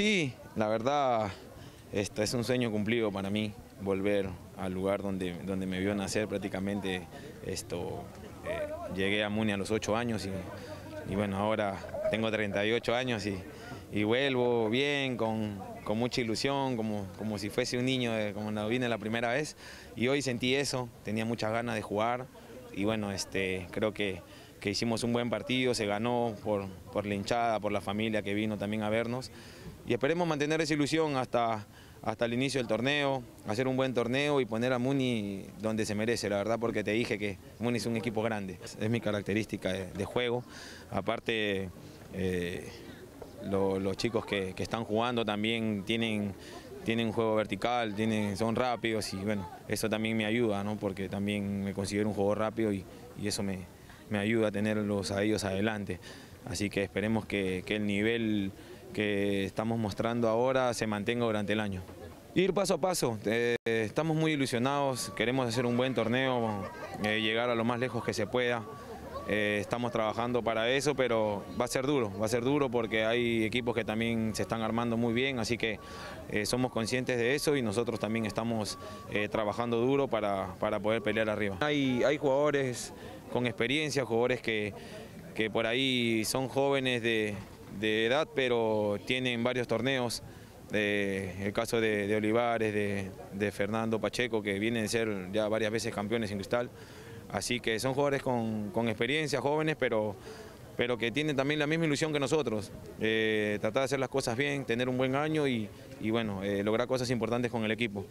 Sí, la verdad, esto es un sueño cumplido para mí, volver al lugar donde, donde me vio nacer prácticamente. Esto, eh, llegué a Muni a los 8 años y, bueno, ahora tengo 38 años y, vuelvo bien, con, con mucha ilusión, como, como si fuese un niño, de, como cuando vine la primera vez. Y hoy sentí eso, tenía muchas ganas de jugar y bueno, este, creo que, que hicimos un buen partido, se ganó por, por la hinchada, por la familia que vino también a vernos. Y esperemos mantener esa ilusión hasta, hasta el inicio del torneo, hacer un buen torneo y poner a Muni donde se merece, la verdad, porque te dije que Muni es un equipo grande. Es mi característica de, juego. Aparte, eh, lo, los chicos que, están jugando también tienen, tienen juego vertical, tienen, son rápidos y bueno, eso también me ayuda, ¿no? porque también me considero un juego rápido y eso me, me, ayuda a tenerlos a ellos adelante. Así que esperemos que, que el nivel que estamos mostrando ahora se mantenga durante el año. Ir paso a paso, eh, estamos muy ilusionados, queremos hacer un buen torneo, eh, llegar a lo más lejos que se pueda. Eh, estamos trabajando para eso, pero va a ser duro, va a ser duro porque hay equipos que también se están armando muy bien, así que somos conscientes de eso y nosotros también estamos trabajando duro para, para, poder pelear arriba. Hay, hay jugadores con experiencia, jugadores que, que por ahí son jóvenes de, de edad, pero tienen varios torneos. el caso de, Olivares, de, de, Fernando Pacheco, que vienen a ser ya varias veces campeones en cristal. Así que son jugadores con, con experiencia, jóvenes, pero, pero que tienen también la misma ilusión que nosotros. Eh, tratar de hacer las cosas bien, tener un buen año y, y bueno, eh, lograr cosas importantes con el equipo.